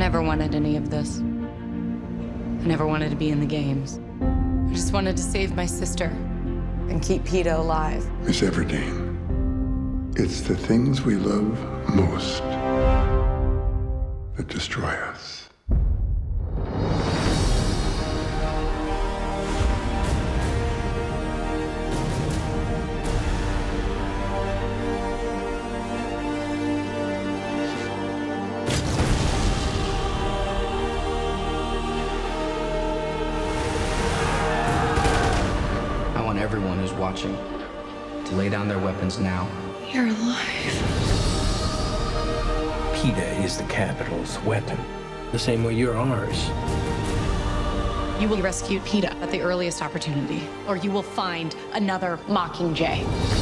never wanted any of this. I never wanted to be in the games. I just wanted to save my sister and keep Peeta alive. Miss Everdeen, it's the things we love most that destroy us. Everyone who's watching to lay down their weapons now. You're alive. Peeta is the Capitol's weapon, the same way you're ours. You will rescue Peeta at the earliest opportunity, or you will find another Mockingjay.